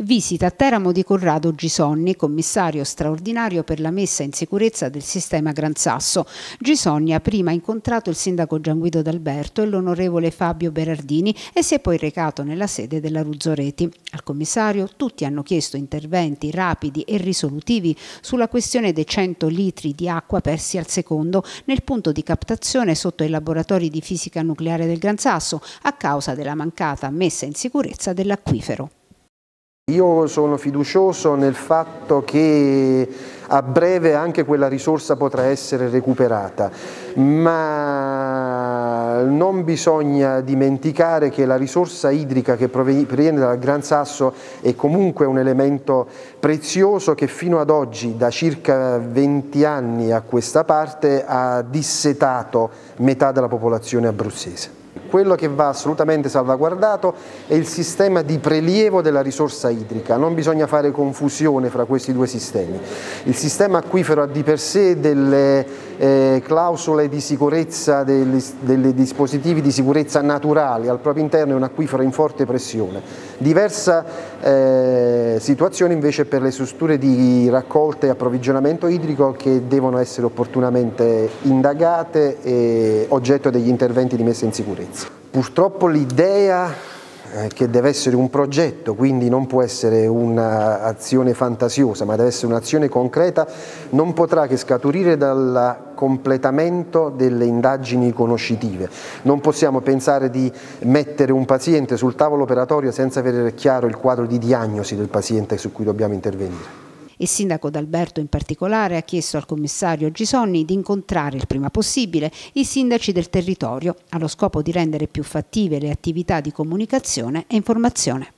Visita a Teramo di Corrado Gisonni, commissario straordinario per la messa in sicurezza del sistema Gran Sasso. Gisonni ha prima incontrato il sindaco Gianguido D'Alberto e l'onorevole Fabio Berardini e si è poi recato nella sede della Ruzzoreti. Al commissario tutti hanno chiesto interventi rapidi e risolutivi sulla questione dei 100 litri di acqua persi al secondo nel punto di captazione sotto i laboratori di fisica nucleare del Gran Sasso a causa della mancata messa in sicurezza dell'acquifero. Io sono fiducioso nel fatto che a breve anche quella risorsa potrà essere recuperata, ma non bisogna dimenticare che la risorsa idrica che proviene dal Gran Sasso è comunque un elemento prezioso che fino ad oggi, da circa 20 anni a questa parte, ha dissetato metà della popolazione abruzzese. Quello che va assolutamente salvaguardato è il sistema di prelievo della risorsa idrica, non bisogna fare confusione fra questi due sistemi. Il sistema acquifero ha di per sé delle eh, clausole di sicurezza, dei dispositivi di sicurezza naturali, al proprio interno è un acquifero in forte pressione. Diversa eh, situazione invece per le strutture di raccolta e approvvigionamento idrico che devono essere opportunamente indagate e oggetto degli interventi di messa in sicurezza. Purtroppo l'idea eh, che deve essere un progetto, quindi non può essere un'azione fantasiosa, ma deve essere un'azione concreta, non potrà che scaturire dal completamento delle indagini conoscitive. Non possiamo pensare di mettere un paziente sul tavolo operatorio senza avere chiaro il quadro di diagnosi del paziente su cui dobbiamo intervenire. Il sindaco D'Alberto in particolare ha chiesto al commissario Gisonni di incontrare il prima possibile i sindaci del territorio allo scopo di rendere più fattive le attività di comunicazione e informazione.